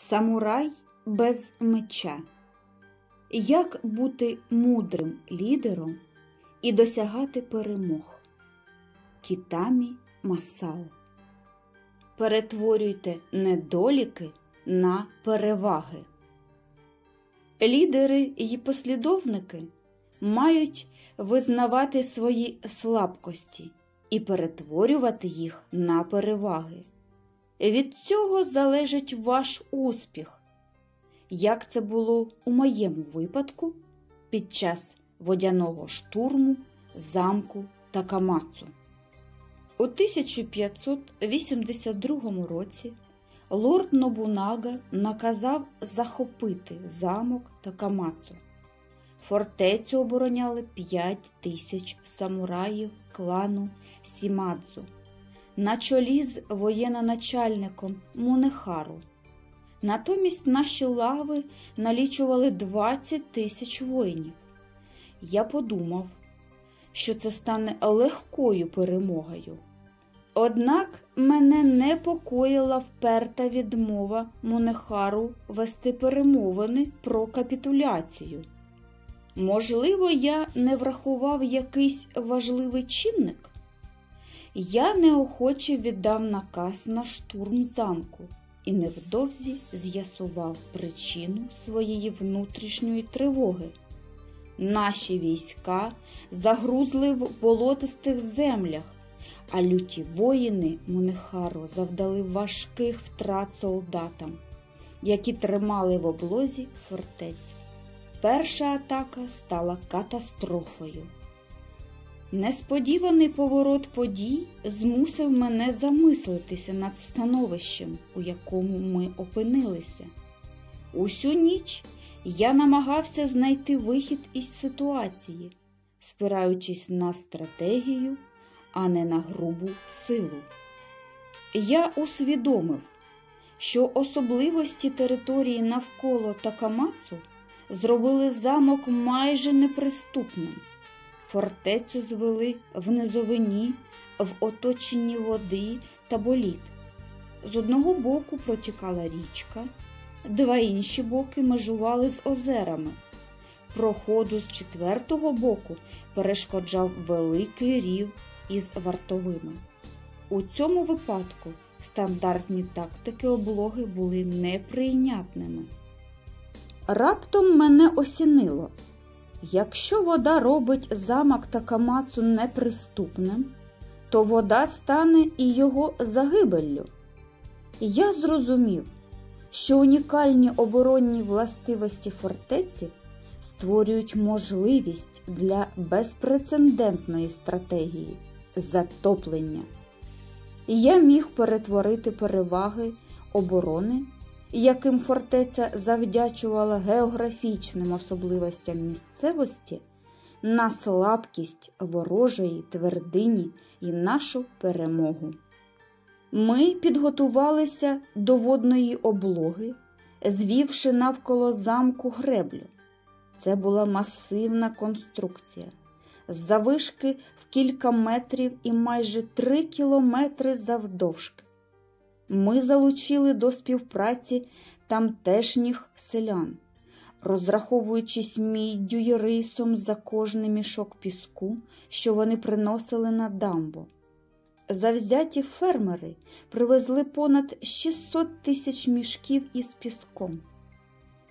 Самурай без меча. Як бути мудрим лідером і досягати перемог? Кітамі Масао. Перетворюйте недоліки на переваги. Лідери і послідовники мають визнавати свої слабкості і перетворювати їх на переваги. Від цього залежить ваш успіх. Як це було у моєму випадку під час водяного штурму замку Такамацу. У 1582 році лорд Нобунага наказав захопити замок Такамацу. Фортецю обороняли 5 тисяч самураїв клану Сімадзу на чолі з воєноначальником Мунехару. Натомість наші лави налічували 20 тисяч воїнів. Я подумав, що це стане легкою перемогою. Однак мене непокоїла вперта відмова Мунехару вести перемовини про капітуляцію. Можливо, я не врахував якийсь важливий чинник. Я неохоче віддав наказ на штурм замку і невдовзі з'ясував причину своєї внутрішньої тривоги. Наші війська загрузли в болотистих землях, а люті воїни Мунехару завдали важких втрат солдатам, які тримали в облозі фортецю. Перша атака стала катастрофою. Несподіваний поворот подій змусив мене замислитися над становищем, у якому ми опинилися. Усю ніч я намагався знайти вихід із ситуації, спираючись на стратегію, а не на грубу силу. Я усвідомив, що особливості території навколо Такамацу зробили замок майже неприступним. Фортецю звели в низовині, в оточенні води та боліт. З одного боку протікала річка, два інші боки межували з озерами. Проходу з четвертого боку перешкоджав великий рів із вартовими. У цьому випадку стандартні тактики облоги були неприйнятними. Раптом мене осінило. Якщо вода робить замок Такамацу неприступним, то вода стане і його загибеллю. Я зрозумів, що унікальні оборонні властивості фортеці створюють можливість для безпрецедентної стратегії затоплення. Я міг перетворити переваги оборони яким фортеця завдячувала географічним особливостям місцевості, на слабкість ворожої твердині і нашу перемогу. Ми підготувалися до водної облоги, звівши навколо замку греблю. Це була масивна конструкція з завишки в кілька метрів і майже три кілометри завдовжки ми залучили до співпраці тамтешніх селян, розраховуючись міддю рисом за кожний мішок піску, що вони приносили на дамбо. Завзяті фермери привезли понад 600 тисяч мішків із піском.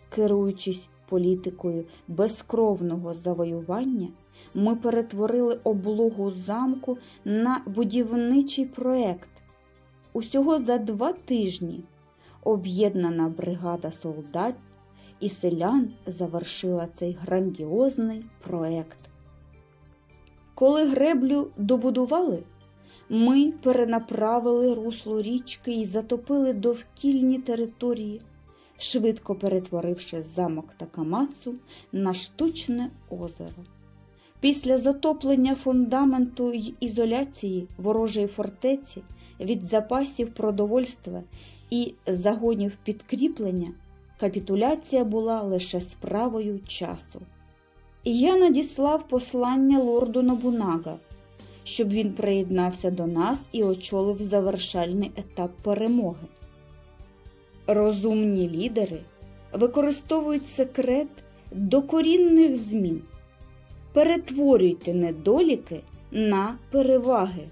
Керуючись політикою безкровного завоювання, ми перетворили облогу замку на будівничий проект. Усього за два тижні об'єднана бригада солдат і селян завершила цей грандіозний проект. Коли греблю добудували, ми перенаправили русло річки і затопили довкільні території, швидко перетворивши замок Такамацу на штучне озеро. Після затоплення фундаменту й ізоляції ворожої фортеці від запасів продовольства і загонів підкріплення, капітуляція була лише справою часу. І я надіслав послання лорду Нобунага, щоб він приєднався до нас і очолив завершальний етап перемоги. Розумні лідери використовують секрет докорінних змін. Перетворюйте недоліки на переваги.